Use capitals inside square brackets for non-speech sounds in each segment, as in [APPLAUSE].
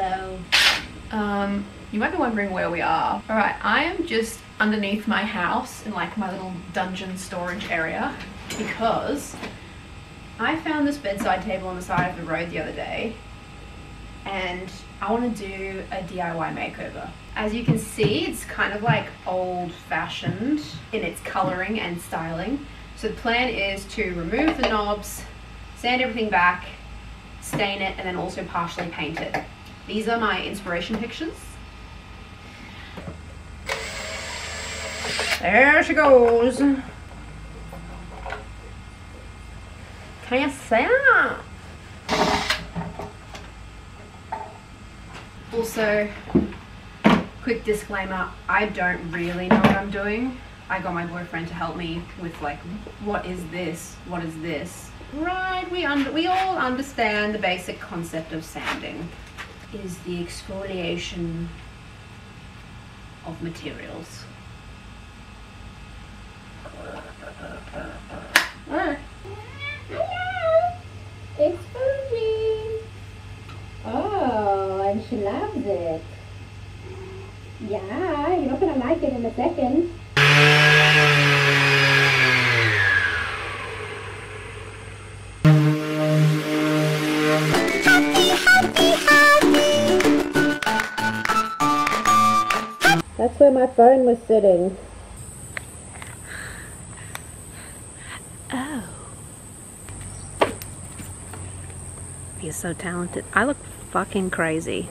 Hello. Um, you might be wondering where we are. All right, I am just underneath my house in like my little dungeon storage area because I found this bedside table on the side of the road the other day and I want to do a DIY makeover. As you can see, it's kind of like old fashioned in its coloring and styling. So the plan is to remove the knobs, sand everything back, stain it, and then also partially paint it. These are my inspiration pictures. There she goes. Can you see that? Also, quick disclaimer, I don't really know what I'm doing. I got my boyfriend to help me with like, what is this? What is this? Right, we under we all understand the basic concept of sanding is the exfoliation of materials. Ah. Hello. It's Fuji. Oh, and she loves it. Yeah, you're not gonna like it in a second. That's where my phone was sitting. Oh. You're so talented. I look fucking crazy.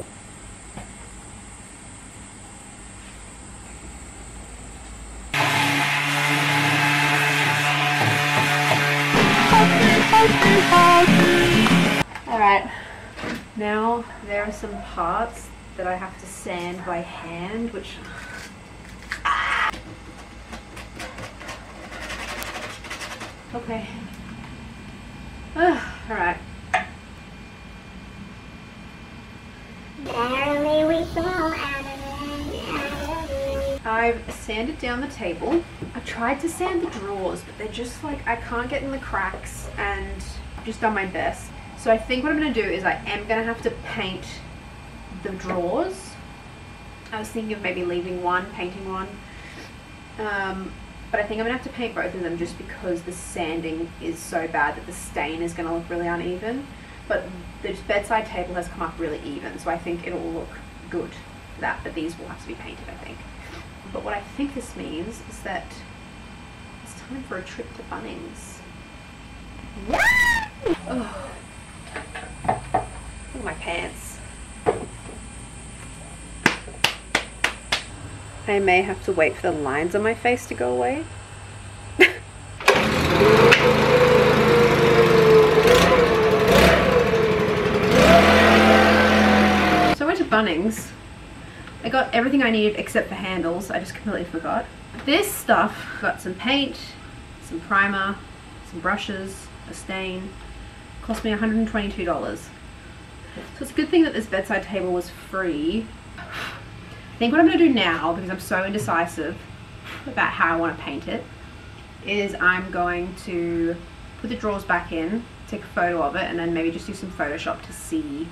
Alright, now there are some parts that I have to sand by hand, which Okay. We saw Adelaide. I've sanded down the table. I tried to sand the drawers, but they're just like, I can't get in the cracks and I've just done my best. So I think what I'm going to do is I am going to have to paint the drawers. I was thinking of maybe leaving one, painting one. Um, but I think I'm going to have to paint both of them just because the sanding is so bad that the stain is going to look really uneven. But the bedside table has come up really even, so I think it'll look good for that. But these will have to be painted, I think. But what I think this means is that it's time for a trip to Bunnings. Oh. Look at my pants. I may have to wait for the lines on my face to go away. so I went to Bunnings. I got everything I needed except for handles. I just completely forgot. This stuff, got some paint, some primer, some brushes, a stain. Cost me $122. So it's a good thing that this bedside table was free. I think what I'm going to do now, because I'm so indecisive about how I want to paint it, is I'm going to put the drawers back in, take a photo of it, and then maybe just do some Photoshop to see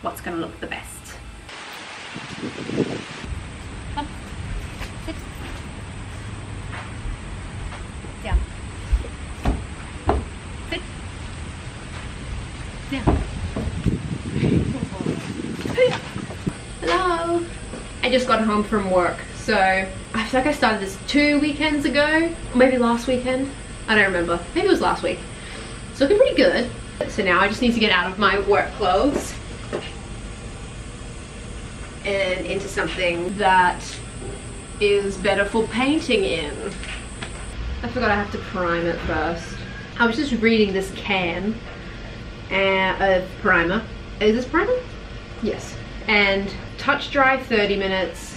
what's going to look the best. Down. Sit. Down. Hello. Home from work, so I feel like I started this two weekends ago, maybe last weekend. I don't remember. Maybe it was last week. It's looking pretty good. So now I just need to get out of my work clothes and into something that is better for painting in. I forgot I have to prime it first. I was just reading this can uh, of primer. Is this primer? Yes. And touch dry 30 minutes,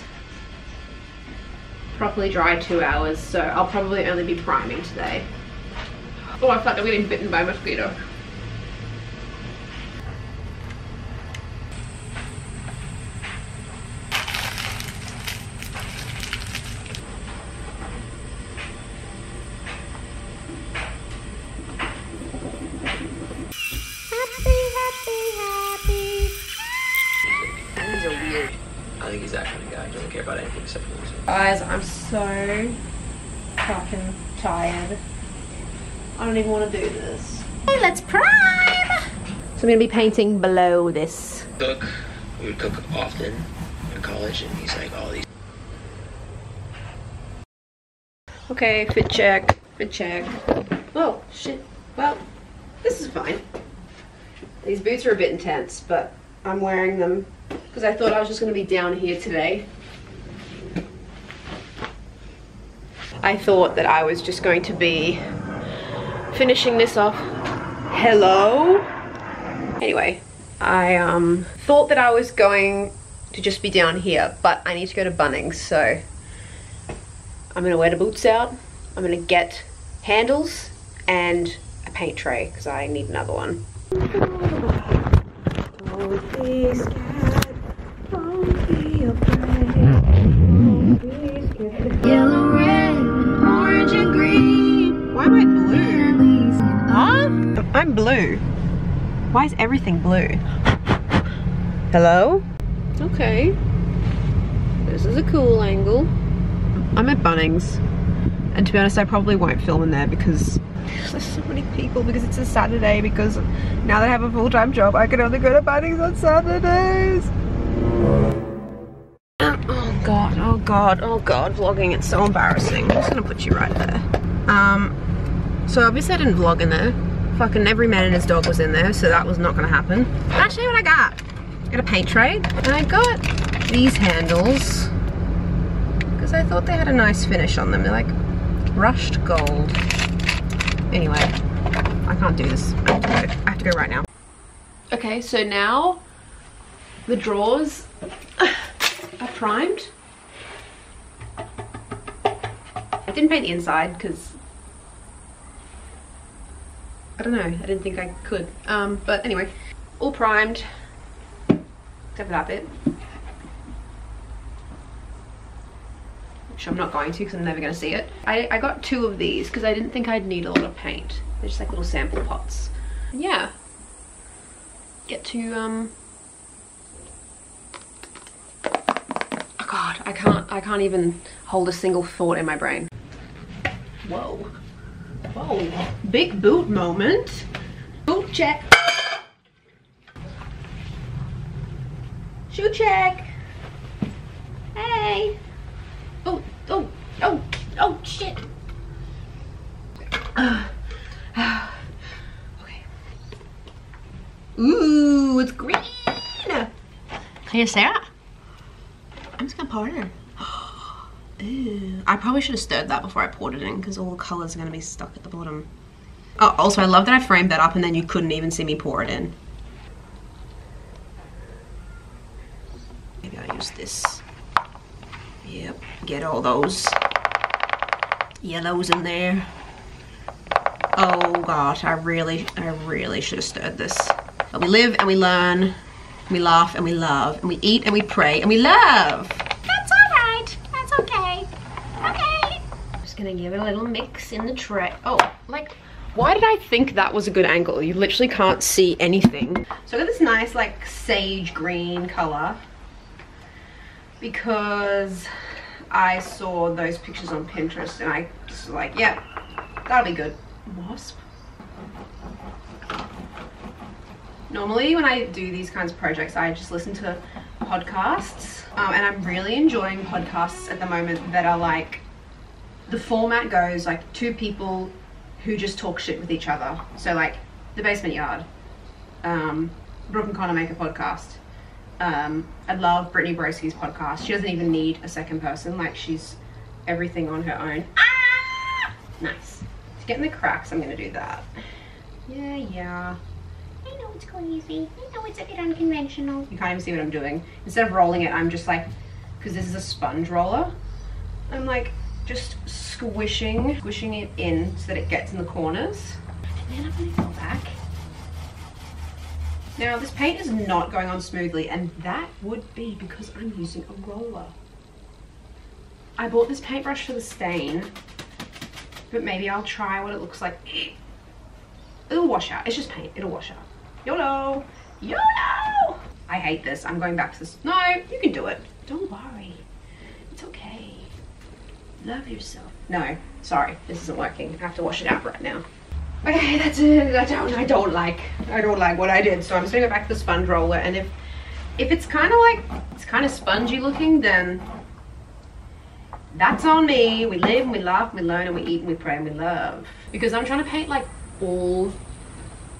properly dry two hours. So I'll probably only be priming today. Oh, I thought I'm getting bitten by a mosquito. Happy, happy, happy. about anything except for music. Guys, I'm so fucking tired. I don't even want to do this. Okay, let's prime! So I'm gonna be painting below this. Cook. We would cook often in college, and he's like, all these. Okay, fit check, fit check. Oh, shit. Well, this is fine. These boots are a bit intense, but I'm wearing them because I thought I was just going to be down here today. I thought that I was just going to be finishing this off. Hello? Anyway, I um, thought that I was going to just be down here, but I need to go to Bunnings, so I'm gonna wear the boots out. I'm gonna get handles and a paint tray because I need another one. Don't be scared. Don't be afraid. Don't be scared. I'm blue. Why is everything blue? Hello? Okay. This is a cool angle. I'm at Bunnings. And to be honest, I probably won't film in there because there's so many people because it's a Saturday because now that I have a full-time job, I can only go to Bunnings on Saturdays. Oh god, oh god, oh god, vlogging, it's so embarrassing. I'm just gonna put you right there. Um, so obviously I didn't vlog in there. Fucking every man and his dog was in there, so that was not gonna happen. I'll what I got. I got a paint tray, and I got these handles because I thought they had a nice finish on them. They're like brushed gold. Anyway, I can't do this. I have to go, I have to go right now. Okay, so now the drawers are primed. I didn't paint the inside because I don't know, I didn't think I could. Um, but anyway, all primed, except for that bit. Which I'm not going to because I'm never going to see it. I, I got two of these because I didn't think I'd need a lot of paint. They're just like little sample pots. And yeah, get to um, Oh God, I can't, I can't even hold a single thought in my brain. Whoa. Whoa. Big boot moment. Boot check. Shoe check. Hey. Oh, oh, oh, oh, shit. [SIGHS] okay. Ooh, it's green. Can you see it? I'm just gonna pour it I probably should have stirred that before I poured it in because all the colours are gonna be stuck at the bottom. Oh, also I love that I framed that up and then you couldn't even see me pour it in. Maybe I'll use this. Yep, get all those yellows in there. Oh god, I really, I really should have stirred this. But we live and we learn, we laugh and we love, and we eat and we pray and we love. That's alright. That's okay. Okay. I'm just gonna give it a little mix in the tray. Oh, like, why did I think that was a good angle? You literally can't see anything. So I got this nice like sage green color because I saw those pictures on Pinterest and I was like, yeah, that'll be good. Wasp. Normally when I do these kinds of projects, I just listen to podcasts um, and I'm really enjoying podcasts at the moment that are like, the format goes like two people who just talk shit with each other. So like The Basement Yard, um, Brooke and Connor make a podcast. Um, I love Brittany Broski's podcast. She doesn't even need a second person. Like she's everything on her own. Ah! Nice. To get in the cracks, I'm gonna do that. Yeah, yeah. I know it's crazy. I know it's a bit unconventional. You can't even see what I'm doing. Instead of rolling it, I'm just like, because this is a sponge roller, I'm like just squishing, squishing it in so that it gets in the corners. And then I'm gonna go back. Now this paint is not going on smoothly and that would be because I'm using a roller. I bought this paintbrush for the stain, but maybe I'll try what it looks like. It'll wash out. It's just paint. It'll wash out. YOLO! YOLO! I hate this. I'm going back to this. No, you can do it. Don't worry. It's okay. Love yourself. No, sorry, this isn't working. I have to wash it out right now. Okay, that's it. I don't, I don't like, I don't like what I did. So I'm just gonna go back to the sponge roller, and if, if it's kind of like, it's kind of spongy looking, then that's on me. We live and we laugh and we learn and we eat and we pray and we love. Because I'm trying to paint like all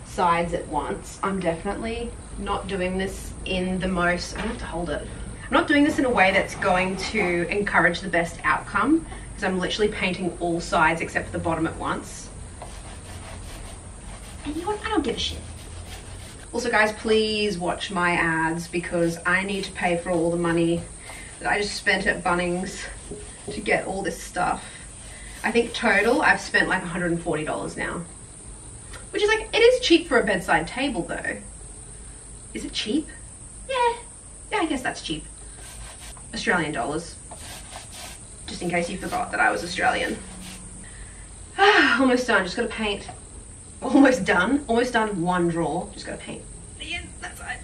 sides at once. I'm definitely not doing this in the most, I don't have to hold it. I'm not doing this in a way that's going to encourage the best outcome because I'm literally painting all sides except for the bottom at once. And you know what? I don't give a shit. Also guys, please watch my ads because I need to pay for all the money that I just spent at Bunnings to get all this stuff. I think total I've spent like $140 now. Which is like, it is cheap for a bedside table though. Is it cheap? Yeah, yeah, I guess that's cheap. Australian dollars. Just in case you forgot that I was Australian. [SIGHS] Almost done, just gotta paint. Almost done, almost done one drawer. Just gotta paint the end, that side.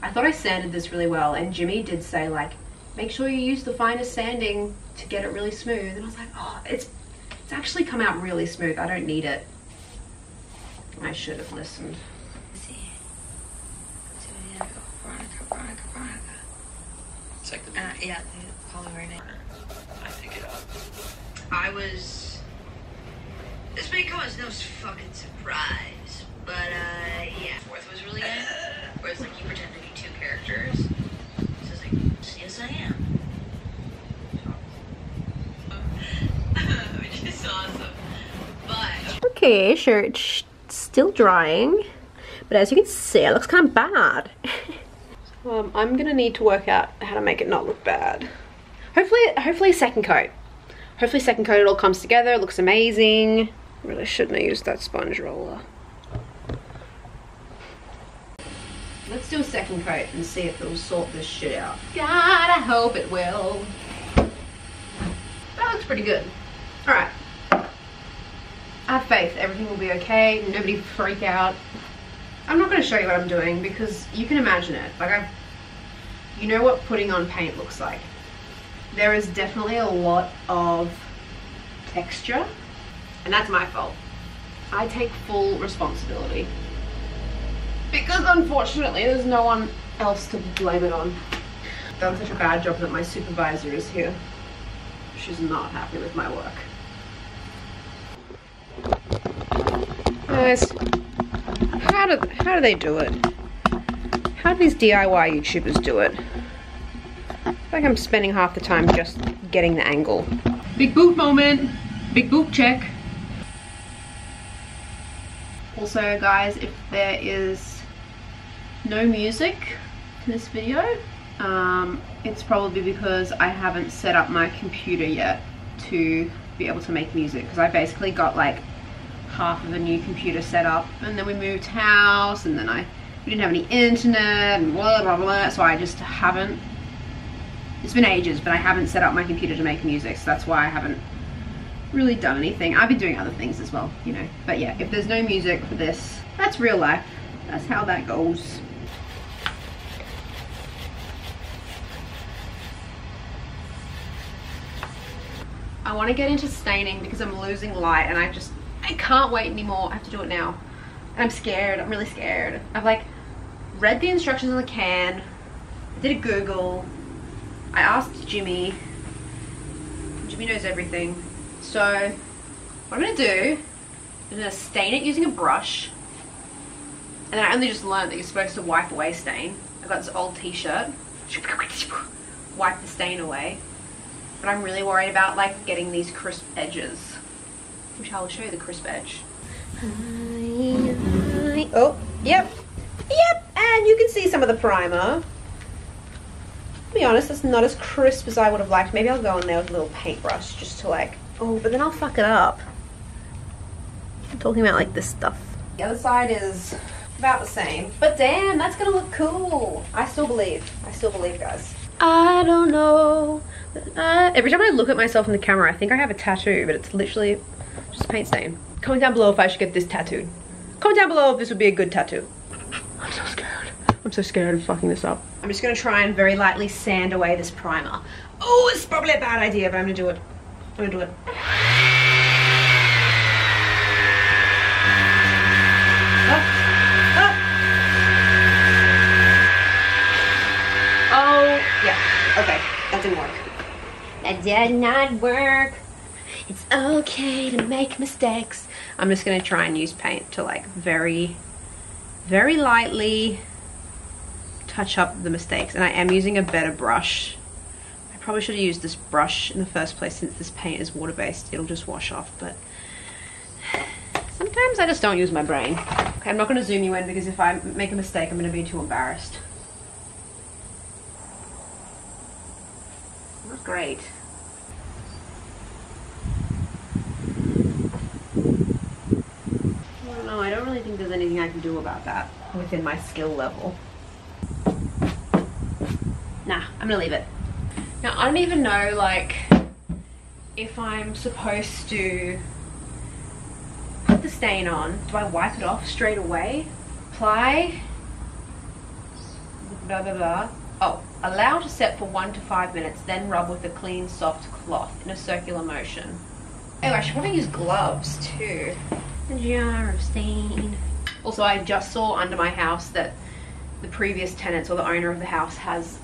I thought I sanded this really well and Jimmy did say like, make sure you use the finest sanding to get it really smooth. And I was like, oh, it's, it's actually come out really smooth. I don't need it. I should have listened. It's like the Uh, yeah, the polymer name. I pick it up. I was. This may come as no fucking surprise, but uh, yeah, fourth was really good. [LAUGHS] Where it's like you pretend to be two characters. So it's like, yes, I am. [LAUGHS] Which is awesome. But Okay, sure, it's still drying. But as you can see, it looks kind of bad. [LAUGHS] Um, I'm gonna need to work out how to make it not look bad. Hopefully, hopefully second coat. Hopefully second coat it all comes together, it looks amazing. Really shouldn't have used that sponge roller. Let's do a second coat and see if it'll sort this shit out. God, I hope it will. That looks pretty good. All right. I have faith, everything will be okay, nobody freak out. I'm not going to show you what I'm doing because you can imagine it. Like I've, you know what putting on paint looks like. There is definitely a lot of texture and that's my fault. I take full responsibility. Because unfortunately there's no one else to blame it on. I've done such a bad job that my supervisor is here. She's not happy with my work. Guys, how do how do they do it? How do these DIY YouTubers do it? I like I'm spending half the time just getting the angle. Big boot moment. Big boot check. Also guys, if there is no music to this video, um, it's probably because I haven't set up my computer yet to be able to make music because I basically got like half of a new computer set up. And then we moved house and then I we didn't have any internet and blah blah blah. So I just haven't it's been ages but I haven't set up my computer to make music. So that's why I haven't really done anything. I've been doing other things as well you know. But yeah if there's no music for this that's real life. That's how that goes. I want to get into staining because I'm losing light and I just I can't wait anymore. I have to do it now. And I'm scared. I'm really scared. I've like read the instructions on the can. I did a Google. I asked Jimmy. Jimmy knows everything. So what I'm gonna do is I'm gonna stain it using a brush. And I only just learned that you're supposed to wipe away stain. I've got this old t-shirt. Wipe the stain away. But I'm really worried about like getting these crisp edges. Which I will show you the crisp edge. Oh, yep. Yep, and you can see some of the primer. To be honest, it's not as crisp as I would have liked. Maybe I'll go in there with a little paintbrush just to like, oh, but then I'll fuck it up. I'm talking about like this stuff. The other side is about the same. But damn, that's gonna look cool. I still believe. I still believe, guys. I don't know. Uh, every time I look at myself in the camera, I think I have a tattoo, but it's literally just a paint stain. Comment down below if I should get this tattooed. Comment down below if this would be a good tattoo. I'm so scared. I'm so scared of fucking this up. I'm just gonna try and very lightly sand away this primer. Oh, it's probably a bad idea, but I'm gonna do it. I'm gonna do it. Oh, yeah. Okay, that didn't work. That did not work. It's okay to make mistakes. I'm just gonna try and use paint to like very, very lightly touch up the mistakes. And I am using a better brush. I probably should have used this brush in the first place since this paint is water-based. It'll just wash off, but sometimes I just don't use my brain. Okay, I'm not gonna zoom you in because if I make a mistake, I'm gonna be too embarrassed. Not great. I don't know, I don't really think there's anything I can do about that within my skill level. Nah, I'm gonna leave it. Now, I don't even know, like, if I'm supposed to put the stain on. Do I wipe it off straight away? Apply. Blah, blah, blah. Oh, allow to set for one to five minutes, then rub with a clean, soft cloth in a circular motion. Oh, I should probably use gloves too. A jar of stain. Also, I just saw under my house that the previous tenants or the owner of the house has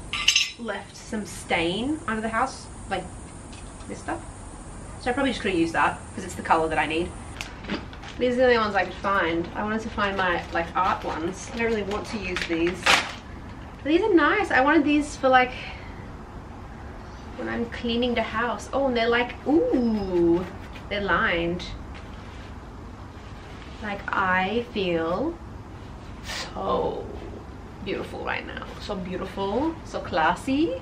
left some stain under the house, like this stuff. So I probably just could have used that because it's the color that I need. These are the only ones I could find. I wanted to find my like art ones. I don't really want to use these. But these are nice. I wanted these for like when I'm cleaning the house. Oh, and they're like, ooh, they're lined. Like I feel so beautiful right now. So beautiful, so classy.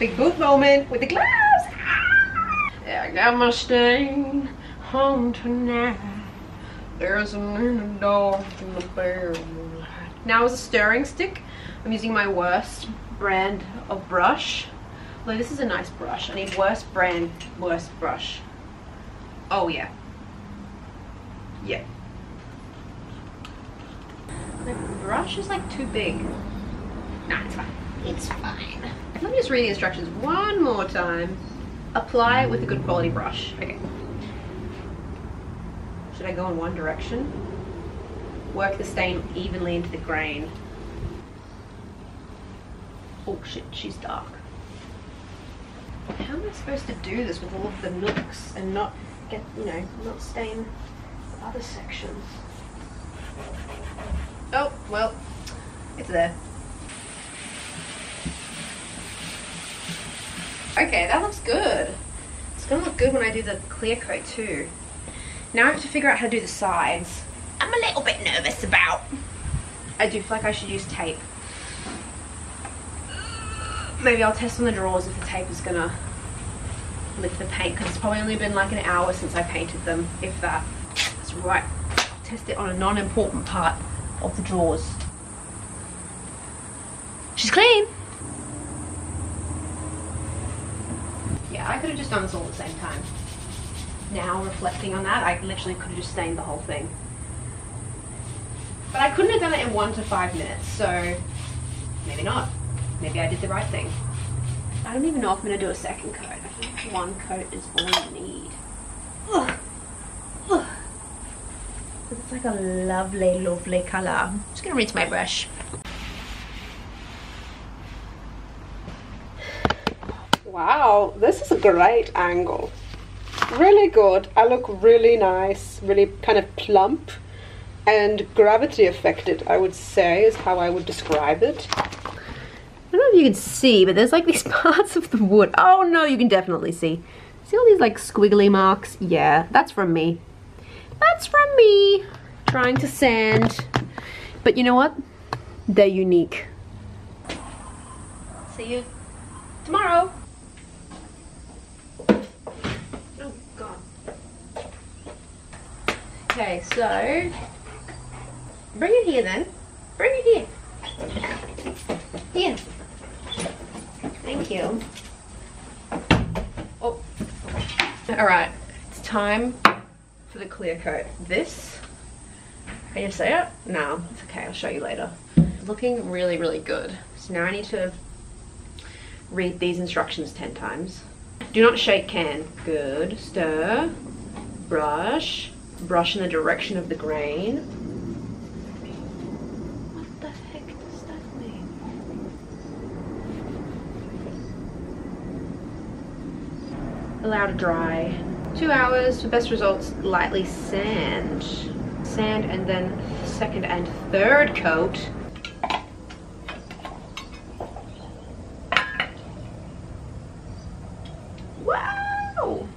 Big boot moment with the gloves. Ah! Yeah, I got my stain home tonight. There's a the dark in the moonlight. Now as a stirring stick, I'm using my worst brand of brush. Although this is a nice brush. I need worst brand, worst brush. Oh yeah. Yeah. The brush is like too big. Nah, it's fine. It's fine. Let me just read the instructions one more time. Apply with a good quality brush. Okay. Should I go in one direction? Work the stain evenly into the grain. Oh shit, she's dark. How am I supposed to do this with all of the nooks and not get, you know, not stain other sections? Oh, well, it's there. Okay, that looks good. It's gonna look good when I do the clear coat too. Now I have to figure out how to do the sides. I'm a little bit nervous about. I do feel like I should use tape. Maybe I'll test on the drawers if the tape is gonna lift the paint because it's probably only been like an hour since I painted them, if that. That's right. I'll test it on a non-important part of the drawers. She's clean. Yeah, I could have just done this all at the same time. Now, reflecting on that, I literally could have just stained the whole thing. But I couldn't have done it in one to five minutes, so maybe not. Maybe I did the right thing. I don't even know if I'm going to do a second coat. I think one coat is all you need. It's like a lovely, lovely colour. I'm just going to rinse my brush. Wow, this is a great angle. Really good. I look really nice, really kind of plump and gravity affected, I would say, is how I would describe it. I don't know if you can see, but there's like [LAUGHS] these parts of the wood. Oh no, you can definitely see. See all these like squiggly marks? Yeah, that's from me. That's from me trying to sand. But you know what? They're unique. See you tomorrow. Oh god. Okay, so bring it here then. Bring it here. Here. Thank you. Oh. Alright, it's time for the clear coat. This, can you see it? No, it's okay, I'll show you later. looking really, really good. So now I need to read these instructions 10 times. Do not shake can. Good. Stir. Brush. Brush in the direction of the grain. What the heck does that mean? Allow to dry. Two hours for best results, lightly sand. Sand and then second and third coat. Wow!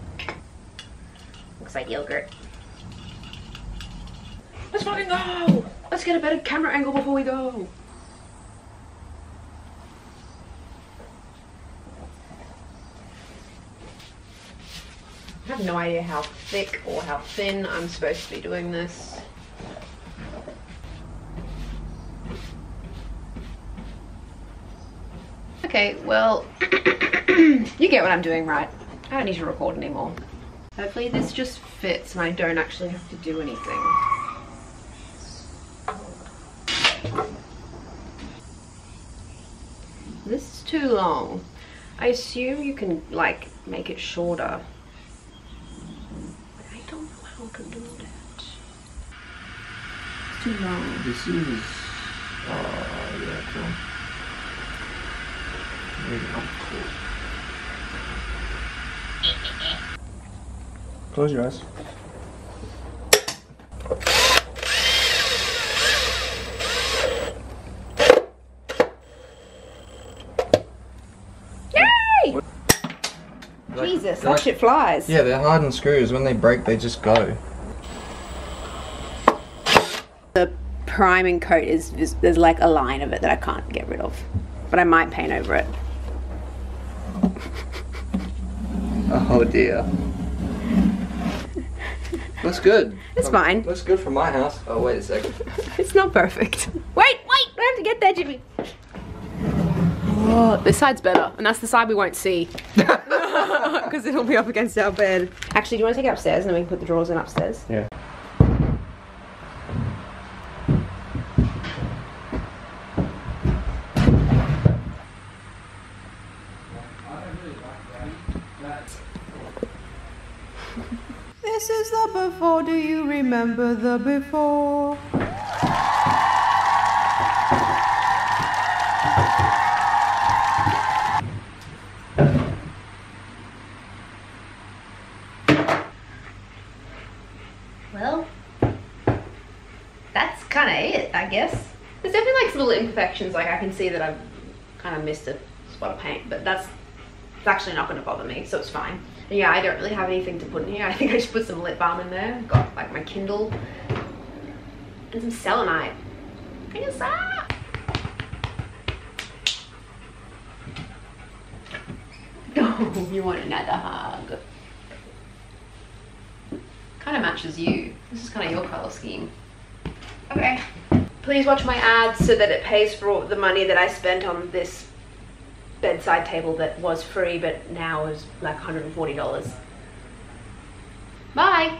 Looks like yogurt. Let's fucking go! Let's get a better camera angle before we go. I have no idea how thick or how thin I'm supposed to be doing this. Okay, well, [COUGHS] you get what I'm doing, right? I don't need to record anymore. Hopefully this just fits and I don't actually have to do anything. This is too long. I assume you can like make it shorter. But I don't know how to do that. It's too long. This is. Uh, yeah, cool. Maybe not cool. Close your eyes. Yay! Like- Jesus, they're that like- shit flies. Yeah, they're hardened screws. When they break, they just go. The priming coat is, is there's like a line of it that I can't get rid of, but I might paint over it. [LAUGHS] Oh dear. Looks good. It's Um, fine. Looks good for my house. Oh wait a second. [LAUGHS] It's not perfect. Wait, wait, I have to get there, Jimmy. Oh, this side's better, and that's the side we won't see. [LAUGHS] Because it'll be up against our bed. Actually, do you want to take it upstairs and then we can put the drawers in upstairs? Yeah. Do you remember the before? Well, that's kind of it, I guess. There's definitely like little imperfections. Like I can see that I've kind of missed a spot of paint, but that's it's actually not going to bother me, so it's fine. And yeah, I don't really have anything to put in here. I think I should put some lip balm in there. Got like my Kindle and some selenite. Us up. Oh, you want another hug? Kind of matches you. This is kind of your color scheme. Okay. Please watch my ads so that it pays for all the money that I spent on this bedside table that was free but now is like $140. Bye.